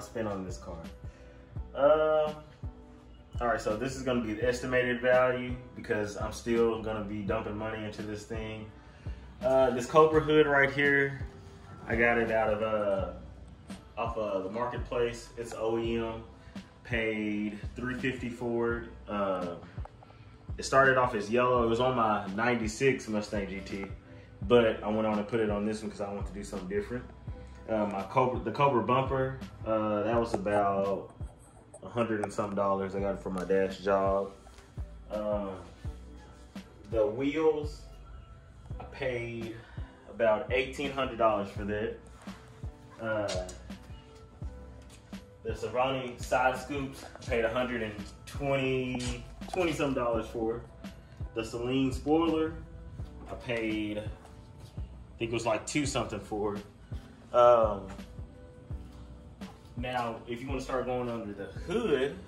spent on this car. Um, all right, so this is gonna be the estimated value because I'm still gonna be dumping money into this thing. Uh, this Cobra hood right here, I got it out of uh, off of the marketplace. It's OEM. Paid 350 for it. Uh, it started off as yellow. It was on my 96 Mustang GT, but I went on and put it on this one because I want to do something different. Uh, my Cobra, the Cobra bumper, uh, that was about a hundred and some dollars. I got it for my dash job. Uh, the wheels, I paid about eighteen hundred dollars for that. Uh, the Cervini side scoops, I paid 120, 20 some dollars for. The Saleen spoiler, I paid, I think it was like two something for. Um, now, if you want to start going under the hood,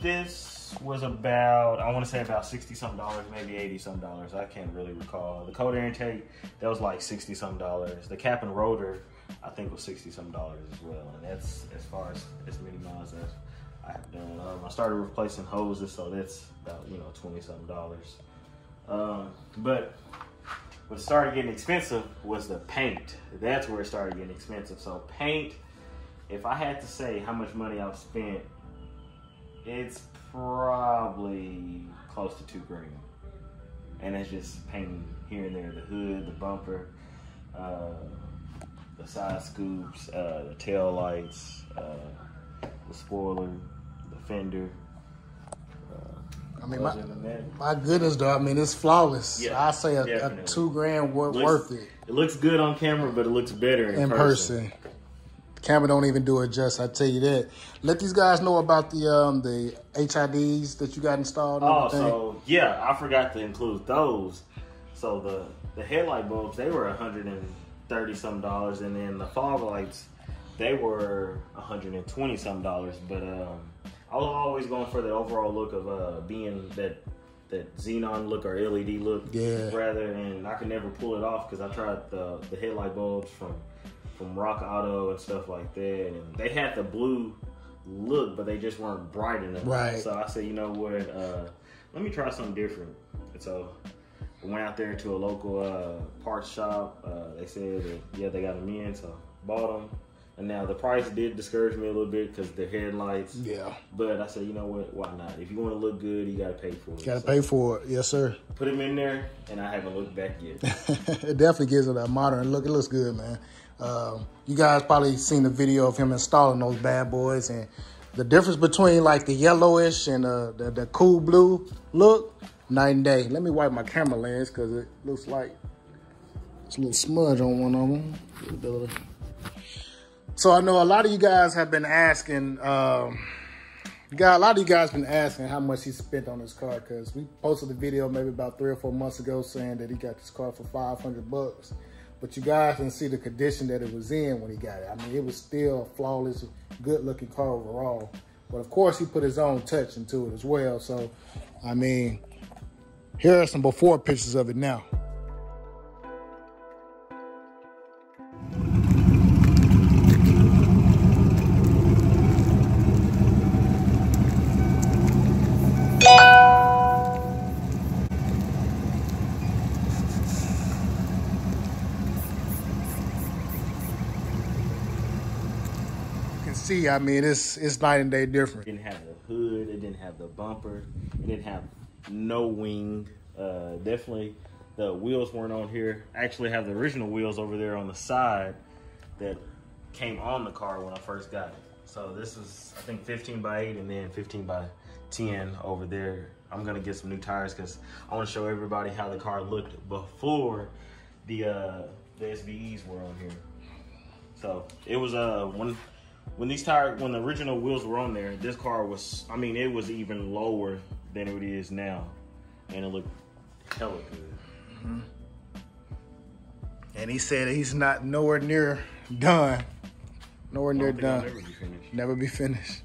this was about, I want to say about 60 some dollars, maybe 80 some dollars. I can't really recall. The cold air intake, that was like 60 some dollars. The cap and rotor, I think was 60 some dollars as well. And that's as far as as many miles as I. Um, I started replacing hoses, so that's about, you know, 20 some dollars. Um, but what started getting expensive was the paint. That's where it started getting expensive. So paint, if I had to say how much money I've spent, it's probably close to two grand. And it's just painting here and there, the hood, the bumper, uh, the side scoops, uh, the tail lights, uh, the spoiler, fender. I mean, my, Other than that, my goodness, though. I mean, it's flawless. Yeah, I say a, a two grand wor- Looks- worth it It looks good on camera, but it looks better in, in person. Camera don't even do it justice. I tell you that. Let these guys know about the um the HIDs that you got installed. Oh, everything. so yeah, I forgot to include those. So the the headlight bulbs they were hundred and thirty some dollars, and then the fog lights they were hundred and twenty some dollars. But um, I was always going for the overall look of uh, being that that xenon look or LED look, Yeah. rather. And I could never pull it off because I tried the the headlight bulbs from from Rock Auto and stuff like that, and they had the blue look, but they just weren't bright enough. Right. So I said, you know what? Uh, let me try something different. And so I went out there to a local uh, parts shop. Uh, they said that yeah, they got them in, so bought them. And now the price did discourage me a little bit because the headlights. yeah, But I said, you know what? Why not? If you want to look good, you got to pay for it. gotta So pay for it. Yes, sir. Put them in there, and I haven't looked back yet. it definitely gives it a modern look. It looks good, man. Um, you guys probably seen the video of him installing those bad boys, and the difference between like the yellowish and uh, the the cool blue look, night and day. Let me wipe my camera lens because it looks like it's a little smudge on one of them. So I know a lot of you guys have been asking. Um, a lot of you guys been asking how much he spent on his car because we posted a video maybe about three or four months ago saying that he got this car for 500 bucks. But you guys didn't see the condition that it was in when he got it. I mean, it was still a flawless, good looking car overall. But of course, he put his own touch into it as well. So, I mean, here are some before pictures of it now. Can see, I mean, it's it's night and day different. It didn't have the hood. It didn't have the bumper. It didn't have no wing. Uh, definitely, the wheels weren't on here. I actually have the original wheels over there on the side that came on the car when I first got it. So this is, I think, 15 by 8 and then 15 by 10 over there. I'm gonna get some new tires because I want to show everybody how the car looked before the uh, the SVEs were on here. So it was uh when when these tires when the original wheels were on there, this car was I mean it was even lower than it is now, and it looked hella good. And he said he's not nowhere near done. Nowhere near don't think I'll done. never be finished. never be finished.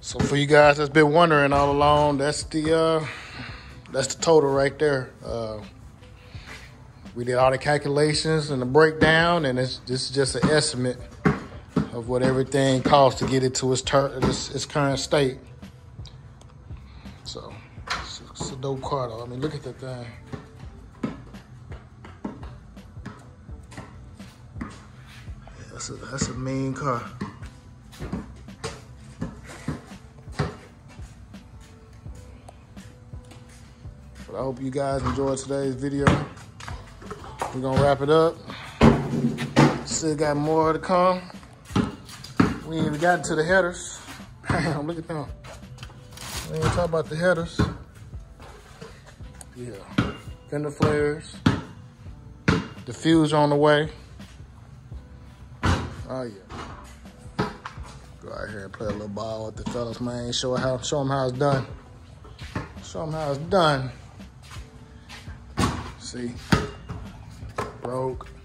So for you guys that's been wondering all along, that's the uh that's the total right there. Uh, we did all the calculations and the breakdown, and it's this is just an estimate of what everything costs to get it to its, its, its current state. So it's, it's a dope car, though. I mean, look at that thing. That's a, that's a mean car. But I hope you guys enjoyed today's video. We're gonna wrap it up. Still got more to come. We ain't even gotten to the headers. Damn, look at them. We ain't talk about the headers. Yeah. Fender flares. The fuse on the way. Oh yeah. Go out here and play a little ball with the fellas, man. Show how show them how it's done. Show them how it's done. See? Broke.